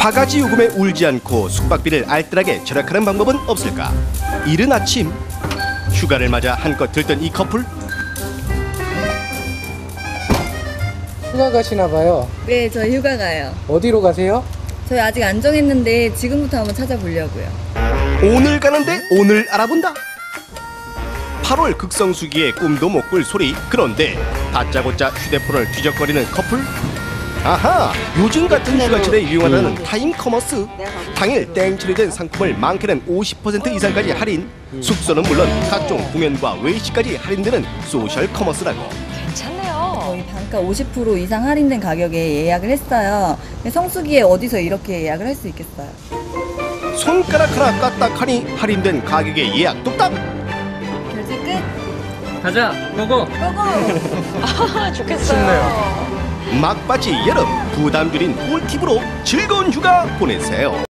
바가지 요금에 울지 않고 숙박비를 알뜰하게 절약하는 방법은 없을까? 이른 아침 휴가를 맞아 한껏 들뜬 이 커플 휴가 가시나 봐요. 네, 저희 휴가 가요. 어디로 가세요? 저희 아직 안 정했는데 지금부터 한번 찾아보려고요. 오늘 가는데 오늘 알아본다 8월 극성수기에 꿈도 못 꿀 소리 그런데 다짜고짜 휴대폰을 뒤적거리는 커플 아하 요즘 같은 휴가철에 유용하다는 타임 커머스 당일 땡처리 된 상품을 많게는 50% 이상까지 할인 숙소는 물론 각종 공연과 외식까지 할인되는 소셜 커머스라고 괜찮네요. 저희 단가 50% 이상 할인된 가격에 예약을 했어요. 근데 성수기에 어디서 이렇게 예약을 할 수 있겠어요? 손가락 하나 까딱하니 할인된 가격에 예약 뚝딱 결제 끝! 가자, go go. go go! 아, 좋겠어요. 막바지 여름 부담 줄인 꿀팁으로 즐거운 휴가 보내세요.